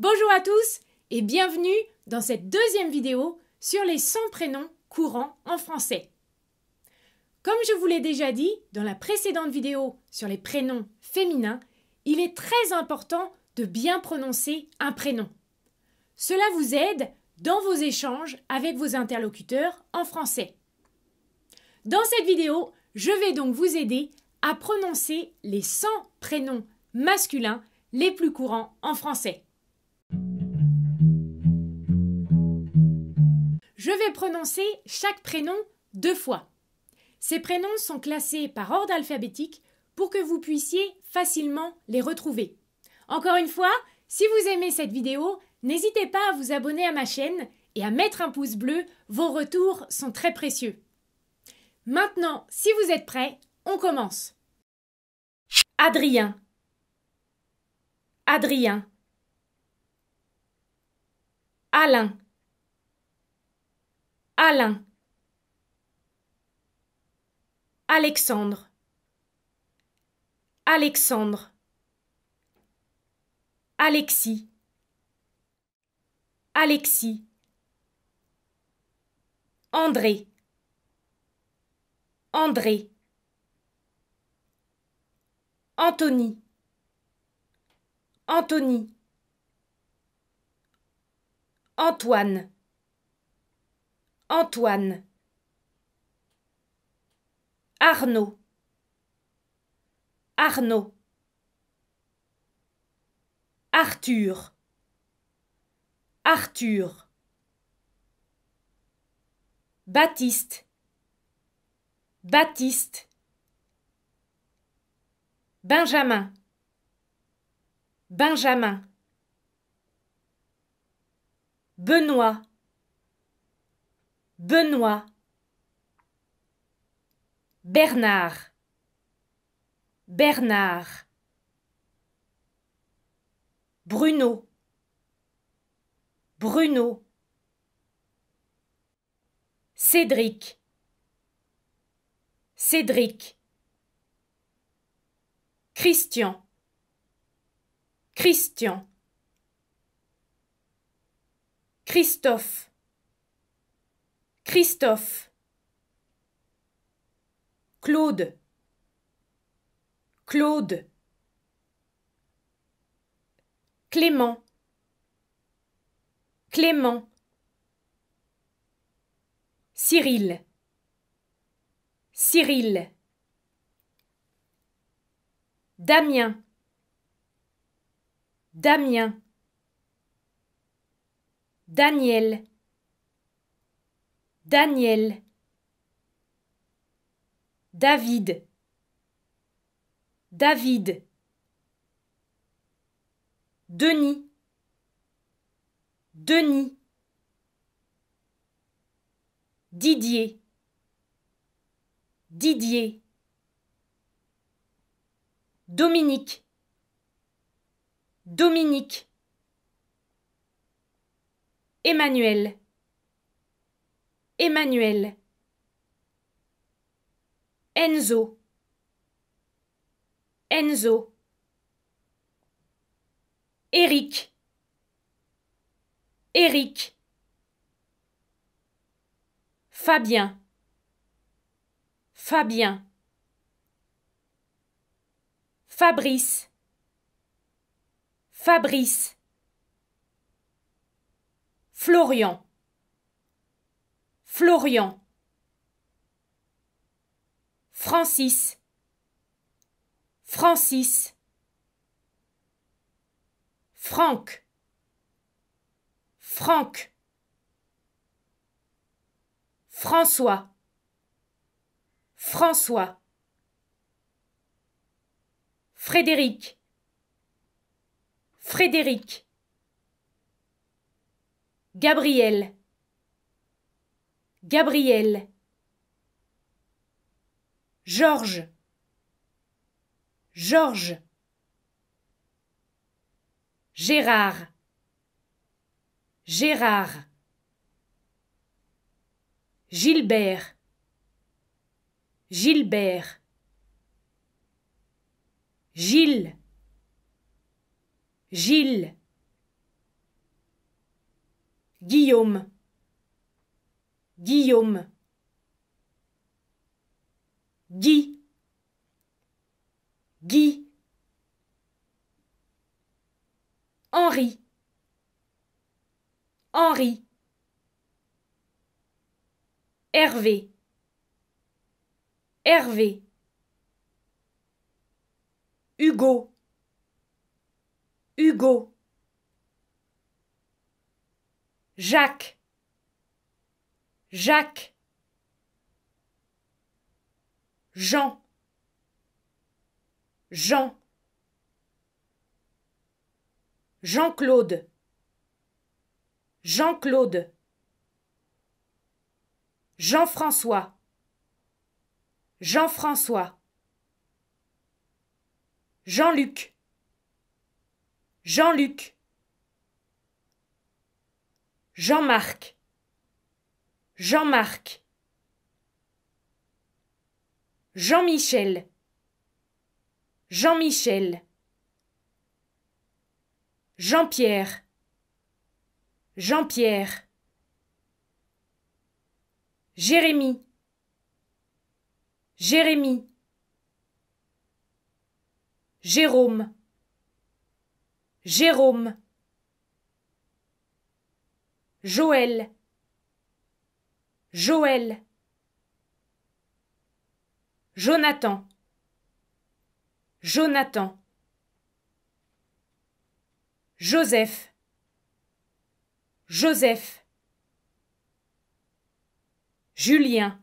Bonjour à tous et bienvenue dans cette deuxième vidéo sur les 100 prénoms courants en français. Comme je vous l'ai déjà dit dans la précédente vidéo sur les prénoms féminins, il est très important de bien prononcer un prénom. Cela vous aide dans vos échanges avec vos interlocuteurs en français. Dans cette vidéo, je vais donc vous aider à prononcer les 100 prénoms masculins les plus courants en français. Je vais prononcer chaque prénom deux fois. Ces prénoms sont classés par ordre alphabétique pour que vous puissiez facilement les retrouver. Encore une fois, si vous aimez cette vidéo, n'hésitez pas à vous abonner à ma chaîne et à mettre un pouce bleu, vos retours sont très précieux. Maintenant, si vous êtes prêts, on commence. Adrien. Adrien. Alain. Alain. Alexandre. Alexandre. Alexis. Alexis. André. André. Anthony. Anthony. Antoine. Antoine. Arnaud. Arnaud. Arthur. Arthur. Baptiste. Baptiste. Benjamin. Benjamin. Benoît. Benoît. Bernard. Bernard. Bruno. Bruno. Cédric. Cédric. Christian. Christian. Christophe. Christophe. Claude. Claude. Clément. Clément. Cyril. Cyril. Damien. Damien. Daniel. Daniel. David. David. Denis. Denis. Didier. Didier. Dominique. Dominique. Emmanuel. Emmanuel. Enzo. Enzo. Éric. Éric. Fabien. Fabien. Fabrice. Fabrice. Florian. Florian. Francis. Francis. Franck. Franck. François. François. Frédéric. Frédéric. Gabriel. Gabriel. Georges. Georges. Gérard. Gérard. Gilbert. Gilbert. Gilles. Gilles. Guillaume, Guillaume, Guy, Guy, Henri, Henri, Hervé, Hervé, Hugo, Hugo, Jacques, Jacques, Jean, Jean, Jean-Claude, Jean-Claude, Jean-François, Jean-François, Jean-Luc, Jean-Luc, Jean-Marc, Jean-Marc, Jean-Michel, Jean-Michel, Jean-Pierre, Jean-Pierre, Jérémie, Jérémie, Jérôme, Jérôme, Joël, Joël, Jonathan, Jonathan, Joseph, Joseph, Julien,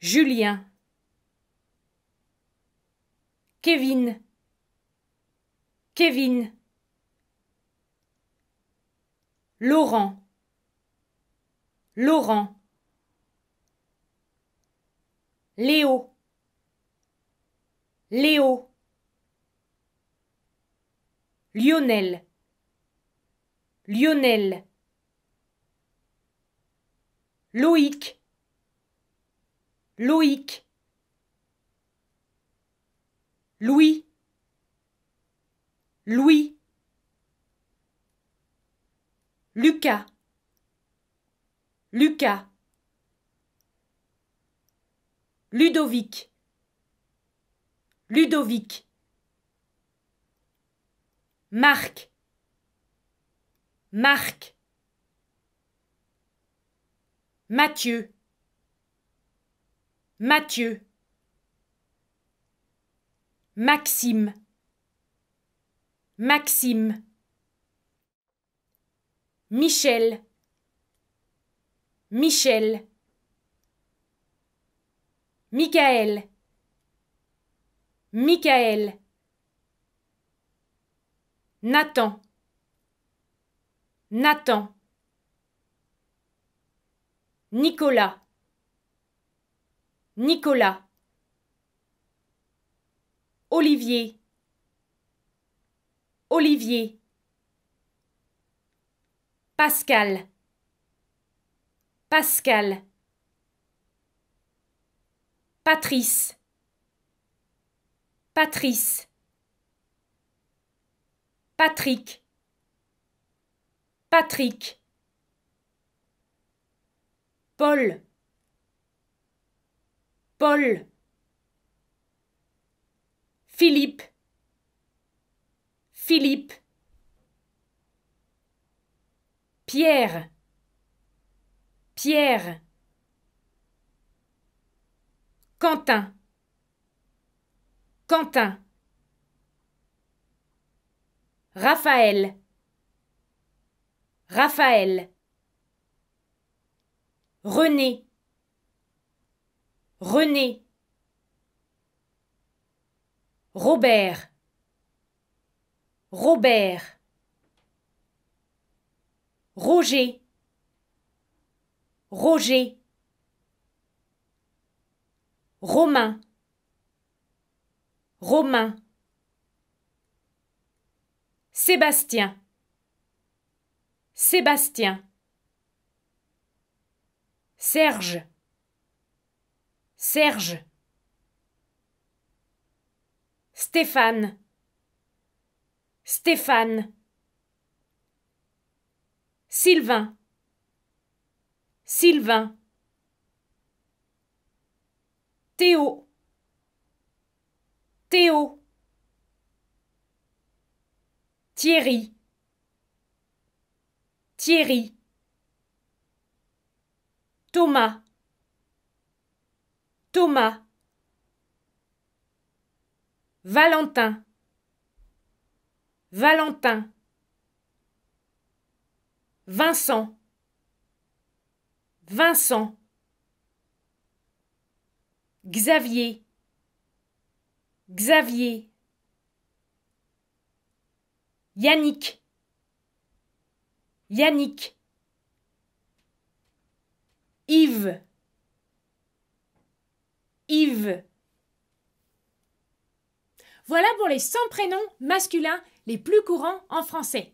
Julien, Kevin, Kevin, Laurent, Laurent, Léo, Léo, Lionel, Lionel, Loïc, Loïc, Louis, Louis, Lucas, Lucas, Ludovic, Ludovic, Marc, Marc, Mathieu, Mathieu, Maxime, Maxime, Michel, Michel, Michael, Michael, Nathan, Nathan, Nicolas, Nicolas, Olivier, Olivier, Pascal, Pascal, Patrice, Patrice, Patrick, Patrick, Paul, Paul, Philippe, Philippe, Pierre, Pierre, Quentin, Quentin, Raphaël, Raphaël, René, René, Robert, Robert, Roger, Roger, Romain, Romain, Sébastien, Sébastien, Serge, Serge, Stéphane, Stéphane, Sylvain, Sylvain, Théo, Théo, Thierry, Thierry, Thomas, Thomas, Valentin, Valentin, Vincent, Vincent, Xavier, Xavier, Yannick, Yannick, Yves, Yves. Voilà pour les 100 prénoms masculins les plus courants en français.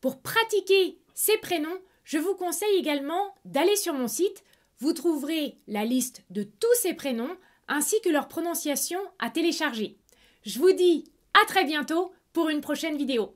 Pour pratiquer ces prénoms, je vous conseille également d'aller sur mon site. Vous trouverez la liste de tous ces prénoms ainsi que leur prononciation à télécharger. Je vous dis à très bientôt pour une prochaine vidéo.